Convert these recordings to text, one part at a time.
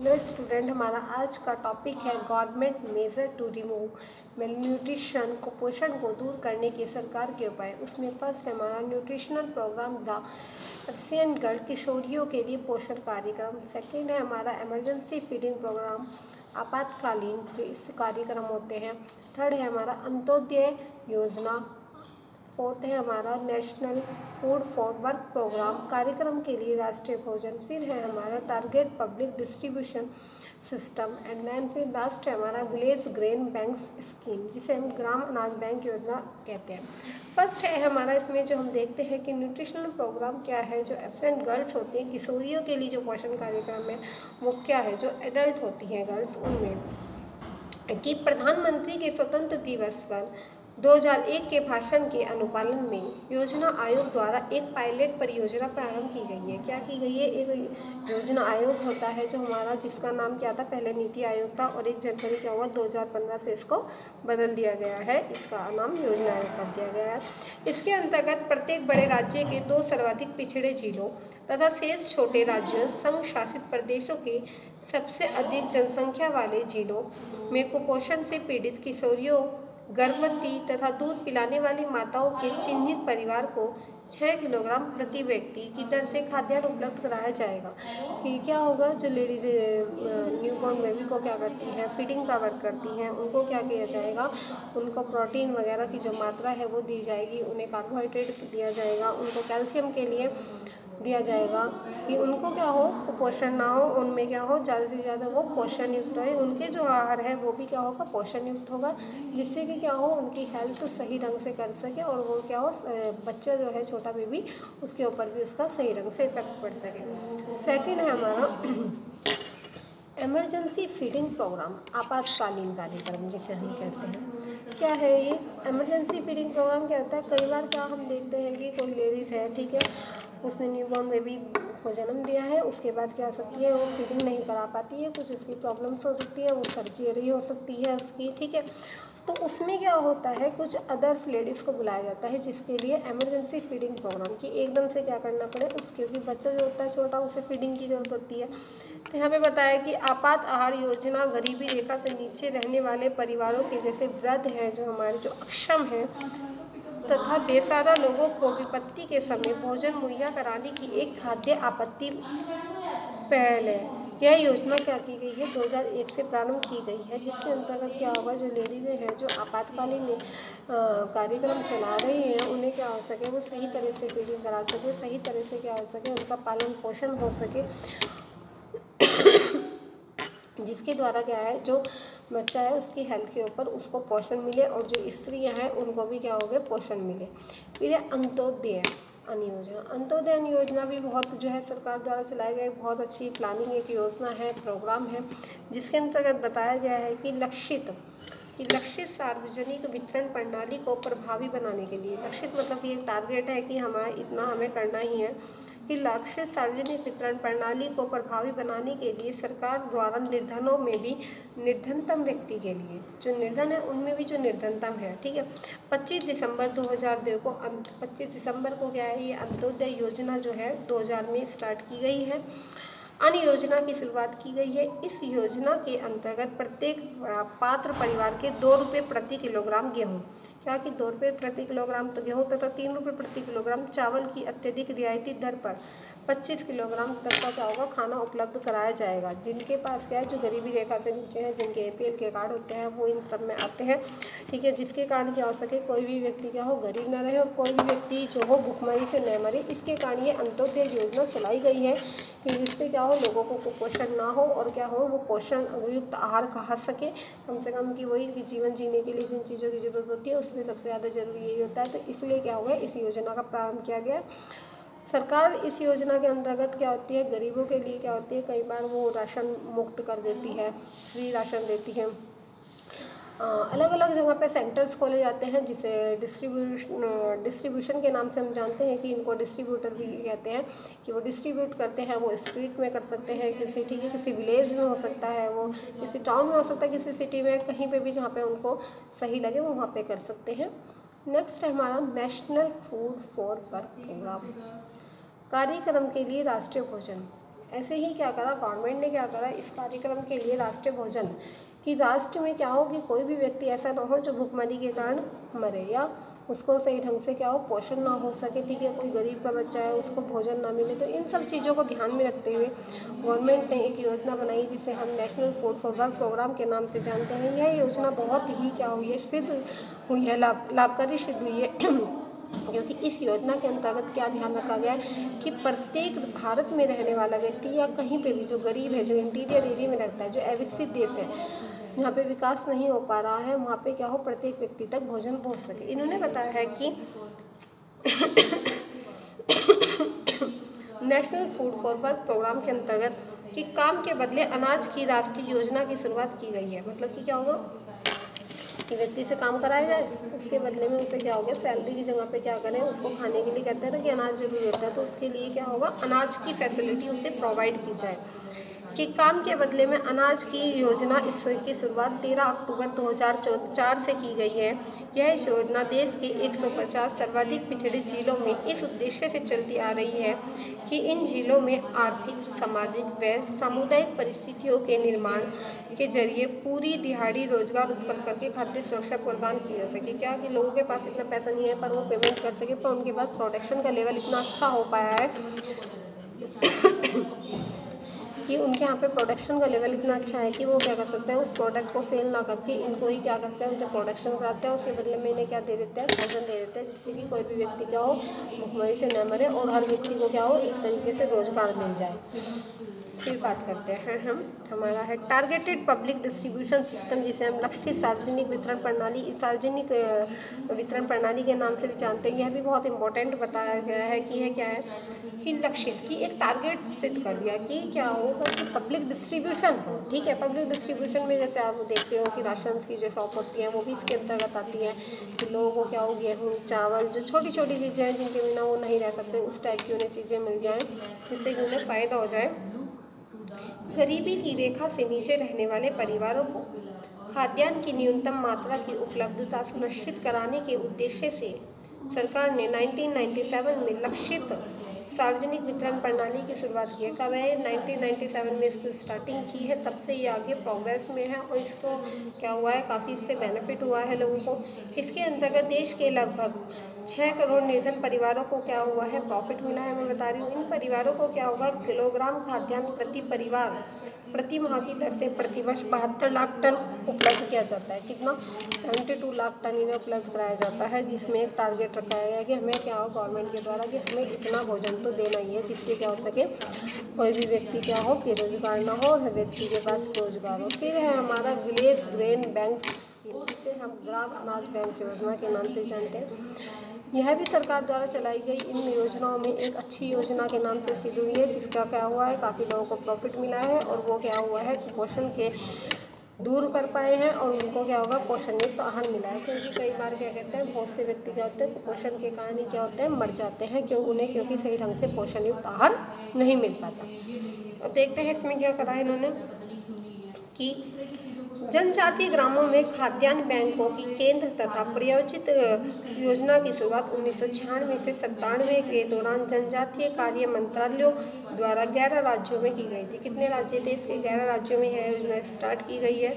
Hello student, हमारा आज का टॉपिक है government measure to remove malnutrition कुपोषण को दूर करने के सरकार के उपाय। उसमें फ़र्स्ट हमारा nutritional programme the efficient girl किशोरियों के लिए पोषण कार्यक्रम। सेकंड है हमारा इमरजेंसी फीडिंग प्रोग्राम आपातकालीन जो इस कार्यक्रम होते हैं। थर्ड है हमारा अंत्योदय योजना। फोर्थ है हमारा national food for work programme कार्यक्रम के लिए राष्ट्रीय भोजन। फिर है हमारा target public distribution system. And then फिर लास्ट है हमारा विलेज ग्रेन बैंक स्कीम, जिसे हम ग्राम अनाज बैंक योजना कहते हैं। फ़र्स्ट है हमारा इसमें जो हम देखते हैं कि न्यूट्रिशनल प्रोग्राम क्या है, जो एबसेंट गर्ल्स होती हैं, किशोरियों के लिए जो पोषण कार्यक्रम है, वो क्या है, जो एडल्ट होती हैं गर्ल्स उनमें कि प्रधानमंत्री के स्वतंत्र दिवस पर 2001 के भाषण के अनुपालन में योजना आयोग द्वारा एक पायलट परियोजना प्रारंभ की गई है। क्या की गई है? एक योजना आयोग होता है जो हमारा, जिसका नाम क्या था? पहले नीति आयोग था और एक जनवरी क्या हुआ? 2015 से इसको बदल दिया गया है। इसका नाम योजना आयोग कर दिया गया है। इसके अंतर्गत प्रत्येक बड़े राज्य के दो सर्वाधिक पिछड़े जिलों तथा शेष छोटे राज्यों संघ शासित प्रदेशों के सबसे अधिक जनसंख्या वाले जिलों में कुपोषण से पीड़ित किशोरियों गर्भवती तथा दूध पिलाने वाली माताओं के चिन्हित परिवार को छः किलोग्राम प्रति व्यक्ति की दर से खाद्यान्न उपलब्ध कराया जाएगा। कि क्या होगा? जो लेडीज़ न्यूबॉर्न बेबी को क्या करती हैं? फीडिंग का वर्क करती हैं। उनको क्या किया जाएगा? उनको प्रोटीन वगैरह की जो मात्रा है वो दी जाएगी। उन्हें कार्बोहाइड्रेट दिया जाएगा। उनको कैल्शियम के लिए दिया जाएगा कि उनको क्या हो कुपोषण ना हो, उनमें क्या हो, ज़्यादा से ज़्यादा वो पोषण युक्त हो। उनके जो आहार है, वो भी क्या होगा पोषण युक्त होगा, जिससे कि क्या हो, उनकी हेल्थ सही ढंग से कर सके और वो क्या हो बच्चा जो है, छोटा बेबी उसके ऊपर भी उसका सही ढंग से इफ़ेक्ट पड़ सके। सेकेंड है हमारा एमरजेंसी फीडिंग प्रोग्राम आपातकालीन कार्यक्रम, जिसे हम कहते हैं। क्या है ये? एमरजेंसी फीडिंग प्रोग्राम क्या होता है? कई बार क्या हम देखते हैं कि कोई लेडीज़ है, ठीक है उसने न्यूबॉर्न बेबी को जन्म दिया है, उसके बाद क्या हो सकती है, वो फीडिंग नहीं करा पाती है, कुछ उसकी प्रॉब्लम्स हो सकती है, वो सर्जरी हो सकती है उसकी, ठीक है? तो उसमें क्या होता है, कुछ अदर्स लेडीज़ को बुलाया जाता है, जिसके लिए एमरजेंसी फीडिंग प्रोग्राम की एकदम से क्या करना पड़े, उसके क्योंकि बच्चा जो होता है छोटा, उसे फीडिंग की ज़रूरत होती है। तो यहाँ पे बताया कि आपात आहार योजना गरीबी रेखा से नीचे रहने वाले परिवारों के जैसे वृद्ध हैं जो हमारे जो अक्षम हैं तथा बेसारा लोगों को विपत्ति के समय भोजन मुहैया कराने की एक खाद्य आपत्ति पहल है। यह योजना क्या की गई है? 2001 से प्रारंभ की गई है, जिसके अंतर्गत क्या होगा? जो लेडीज़ें हैं, जो आपातकालीन कार्यक्रम चला रही हैं, उन्हें क्या हो सके? वो सही तरह से फीडिंग करा सके, सही तरह से क्या हो सके? उनका पालन पोषण हो सके जिसके द्वारा क्या है, जो बच्चा है उसकी हेल्थ के ऊपर उसको पोषण मिले और जो स्त्रियाँ हैं, उनको भी क्या हो गए पोषण मिले। फिर है अंत्योदय अन्न योजना अंत्योदय अन्न योजना भी बहुत जो है सरकार द्वारा चलाई गई, बहुत अच्छी प्लानिंग एक योजना है प्रोग्राम है, जिसके अंतर्गत बताया गया है कि लक्षित कि लक्षित सार्वजनिक वितरण प्रणाली को प्रभावी बनाने के लिए। लक्षित मतलब ये टारगेट है कि हमारा इतना हमें करना ही है। कि लक्ष्य सार्वजनिक वितरण प्रणाली को प्रभावी बनाने के लिए सरकार द्वारा निर्धनों में भी निर्धनतम व्यक्ति के लिए, जो निर्धन है, उनमें भी जो निर्धनतम है, ठीक है? 25 दिसंबर 2002 को 25 दिसंबर को क्या है, ये अंत्योदय योजना जो है 2000 में स्टार्ट की गई है। अन्य योजना की शुरुआत की गई है। इस योजना के अंतर्गत प्रत्येक पात्र परिवार के दो रुपये प्रति किलोग्राम गेहूँ क्या कि दो रुपये प्रति किलोग्राम तो गेहूँ तथा तीन रुपये प्रति किलोग्राम चावल की अत्यधिक रियायती दर पर 25 किलोग्राम तक का क्या होगा, खाना उपलब्ध कराया जाएगा। जिनके पास क्या है, जो गरीबी रेखा से नीचे हैं, जिनके एपीएल के कार्ड होते हैं, वो इन सब में आते हैं। ठीक है, जिसके कारण क्या हो सके, कोई भी व्यक्ति क्या हो, गरीब ना रहे और कोई भी व्यक्ति जो हो, भुखमरी से न मरे। इसके कारण ये अंत्योदय योजना चलाई गई है कि जिससे क्या हो, लोगों को कुपोषण ना हो और क्या हो, वो पोषण युक्त आहार खा सके। कम से कम कि वही कि जीवन जीने के लिए जिन चीज़ों की ज़रूरत होती है, उसमें सबसे ज़्यादा ज़रूरी यही होता है। तो इसलिए क्या हुआ, इस योजना का प्रारंभ किया गया। सरकार इस योजना के अंतर्गत क्या होती है? गरीबों के लिए क्या होती है? कई बार वो राशन मुक्त कर देती है फ्री राशन देती है। अलग अलग जगह पे सेंटर्स खोले जाते हैं, जिसे डिस्ट्रीब्यूशन डिस्ट्रीब्यूशन के नाम से हम जानते हैं कि इनको डिस्ट्रीब्यूटर भी कहते हैं कि वो डिस्ट्रीब्यूट करते हैं, वो स्ट्रीट में कर सकते हैं, किसी ठीक है किसी विलेज में हो सकता है, वो किसी टाउन में हो सकता है, किसी सिटी में, कहीं पे भी जहाँ पे उनको सही लगे, वो वहाँ पे कर सकते हैं। नेक्स्ट है हमारा national food for work programme कार्यक्रम के लिए राष्ट्रीय भोजन। ऐसे ही क्या करा गवर्नमेंट ने क्या करा, इस कार्यक्रम के लिए राष्ट्रीय भोजन। कि राष्ट्र में क्या हो कि कोई भी व्यक्ति ऐसा ना हो जो भुखमरी के कारण मरे या उसको सही ढंग से क्या हो, पोषण ना हो सके, ठीक है, कोई गरीब का बच्चा है, उसको भोजन ना मिले तो इन सब चीज़ों को ध्यान में रखते हुए गवर्नमेंट ने एक योजना बनाई जिसे हम national food for work programme के नाम से जानते हैं। यह योजना बहुत ही क्या हुई है, सिद्ध हुई है, लाभ, लाभकारी सिद्ध हुई है। क्योंकि इस योजना के अंतर्गत क्या ध्यान रखा गया है कि प्रत्येक भारत में रहने वाला व्यक्ति या कहीं पे भी जो गरीब है, जो इंटीरियर एरिया में रहता है, जो अविकसित देश है जहाँ पे विकास नहीं हो पा रहा है, वहाँ पे क्या हो, प्रत्येक व्यक्ति तक भोजन पहुँच सके। इन्होंने बताया है कि national food for work programme के अंतर्गत कि काम के बदले अनाज की राष्ट्रीय योजना की शुरुआत की गई है। मतलब कि क्या होगा? कि व्यक्ति से काम कराया जाए, उसके बदले में उसे क्या होगा सैलरी की जगह पे क्या करें? उसको खाने के लिए कहते हैं ना कि अनाज ज़रूरी होता है तो उसके लिए क्या होगा? अनाज की फैसिलिटी उसे प्रोवाइड की जाए। कि काम के बदले में अनाज की योजना इस की शुरुआत 13 अक्टूबर 2004 से की गई है। यह योजना देश के 150 सर्वाधिक पिछड़े जिलों में इस उद्देश्य से चलती आ रही है कि इन जिलों में आर्थिक, सामाजिक व सामुदायिक परिस्थितियों के निर्माण के ज़रिए पूरी दिहाड़ी रोज़गार उत्पन्न करके खाद्य सुरक्षा प्रदान की जा सके। क्या कि लोगों के पास इतना पैसा नहीं है, पर वो पेमेंट कर सके, पर उनके पास प्रोडक्शन का लेवल इतना अच्छा हो पाया है। कि उनके यहाँ पे प्रोडक्शन का लेवल इतना अच्छा है कि वो क्या कर सकते हैं, उस प्रोडक्ट को सेल ना करके इनको ही क्या करते हैं उनसे प्रोडक्शन कराते हैं, उसके बदले में इन्हें क्या दे देते हैं, भोजन दे देते हैं, जिससे कि कोई भी व्यक्ति क्या हो, भुखमरी से न मरे और हर व्यक्ति को क्या हो, एक तरीके से रोज़गार मिल जाए। फिर बात करते हैं। हम। हमारा है टारगेटेड पब्लिक डिस्ट्रीब्यूशन सिस्टम जिसे हम लक्षित सार्वजनिक वितरण प्रणाली सार्वजनिक वितरण प्रणाली के नाम से भी जानते हैं। यह भी बहुत इंपॉर्टेंट बताया गया है कि यह क्या है कि लक्षित कि एक टारगेट सिद्ध कर दिया कि क्या होगा कि पब्लिक डिस्ट्रीब्यूशन हो। ठीक है पब्लिक डिस्ट्रीब्यूशन में जैसे आप देखते हो कि राशन की जो शॉप होती हैं वो भी इसके अंतर्गत आती है। कि लोगों को क्या हो गेहूँ चावल जो छोटी छोटी चीज़ें हैं जिनके बिना वो नहीं रह सकते उस टाइप की उन्हें चीज़ें मिल जाएँ जिससे कि उन्हें फ़ायदा हो जाए। गरीबी की रेखा से नीचे रहने वाले परिवारों को खाद्यान्न की न्यूनतम मात्रा की उपलब्धता सुनिश्चित कराने के उद्देश्य से सरकार ने 1997 में लक्षित सार्वजनिक वितरण प्रणाली की शुरुआत की है। कब है? 1997 में इसकी स्टार्टिंग की है। तब से ये आगे प्रोग्रेस में है और इसको क्या हुआ है? काफ़ी इससे बेनिफिट हुआ है लोगों को। इसके अंतर्गत देश के लगभग छः करोड़ निर्धन परिवारों को क्या हुआ है? प्रॉफिट मिला है, मैं बता रही हूँ। इन परिवारों को क्या होगा? किलोग्राम खाद्यान्न प्रति परिवार प्रति माह की दर से प्रतिवर्ष बहत्तर लाख टन उपलब्ध किया जाता है। कितना? सेवेंटी टू लाख टन इन्हें उपलब्ध कराया जाता है, जिसमें एक टारगेट रखा गया है कि हमें क्या हो गवर्नमेंट के द्वारा कि हमें इतना भोजन तो देना ही है, जिससे क्या हो सके, कोई भी व्यक्ति क्या हो, बेरोजगार ना हो हर व्यक्ति के पास रोज़गार हो। फिर है हमारा विलेज ग्रेन बैंक जिसे हम ग्राम अनाज बैंक योजना के नाम से जानते हैं। यह भी सरकार द्वारा चलाई गई इन योजनाओं में एक अच्छी योजना के नाम से सिद्ध हुई है, जिसका क्या हुआ है, काफ़ी लोगों को प्रॉफिट मिला है और वो क्या हुआ है कुपोषण के दूर कर पाए हैं और उनको क्या होगा पोषण युक्त आहार मिला है। क्योंकि कई बार क्या कहते हैं, बहुत से व्यक्ति क्या होते हैं कुपोषण के कारण ही क्या होते हैं, मर जाते हैं, क्यों, उन्हें क्योंकि सही ढंग से पोषण युक्त आहार नहीं मिल पाता। अब देखते हैं इसमें क्या करा है इन्होंने कि जनजातीय ग्रामों में खाद्यान्न बैंकों की केंद्र तथा प्रयोजित योजना की शुरुआत उन्नीस सौ छियानवे से सत्तानवे के दौरान जनजातीय कार्य मंत्रालयों द्वारा 11 राज्यों में की गई थी। कितने राज्य थे? इसके 11 राज्यों में यह योजना स्टार्ट की गई है।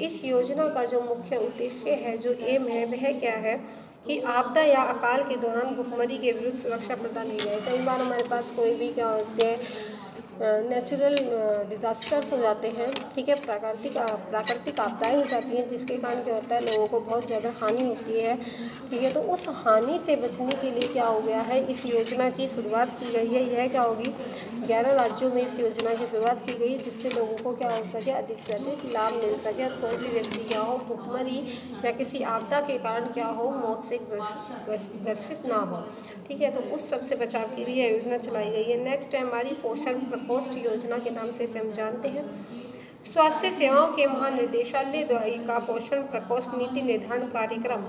इस योजना का जो मुख्य उद्देश्य है, जो एम है, वह क्या है कि आपदा या अकाल के दौरान भुखमरी के विरुद्ध सुरक्षा प्रदान की जाए। कई बार हमारे पास कोई भी क्या होते हैं नेचुरल डिज़ास्टर्स हो जाते हैं, ठीक है? प्राकृतिक प्राकृतिक आपदाएँ हो जाती हैं, जिसके कारण क्या होता है, लोगों को बहुत ज़्यादा हानि होती है, ठीक है? तो उस हानि से बचने के लिए क्या हो गया है? इस योजना की शुरुआत की गई है। यह क्या होगी? ग्यारह राज्यों में इस योजना की शुरुआत की गई, जिससे लोगों को क्या हो सके, अधिक से अधिक लाभ मिल सके, और कोई भी व्यक्ति क्या हो, भुखमरी या किसी आपदा के कारण क्या हो, मौत से ग्रसित ना हो, ठीक है? तो उस सबसे बचाव के लिए योजना चलाई गई है। नेक्स्ट है, हमारी पोषण प्रकोष्ठ योजना के नाम से इसे हम जानते हैं। स्वास्थ्य सेवाओं के महानिदेशालय द्वारा का पोषण, प्रकोष्ठ, नीति निर्धारण कार्यक्रम,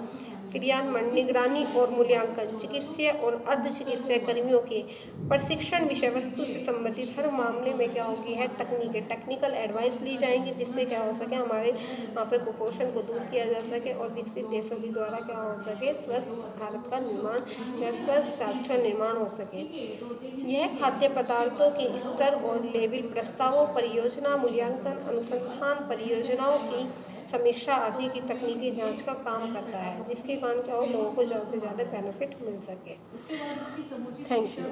क्रियान्वयन, निगरानी और मूल्यांकन चिकित्सा और अर्ध चिकित्सा कर्मियों के प्रशिक्षण विषय वस्तु से संबंधित हर मामले में क्या होगी, है तकनीकें टेक्निकल एडवाइस ली जाएँगी जिससे क्या हो सके हमारे वहाँ पे कुपोषण को दूर किया जा सके और विकसित देशों के द्वारा क्या हो सके स्वस्थ भारत का निर्माण या स्वस्थ राष्ट्र निर्माण हो सके। यह खाद्य पदार्थों के स्तर और लेवल, प्रस्तावों, परियोजना, मूल्यांकन अनुसंधान परियोजनाओं की समीक्षा आदि की तकनीकी जाँच का काम करता है, जिसके कारण क्या हो, लोगों को ज़्यादा से ज़्यादा बेनिफिट मिल सके। Thank you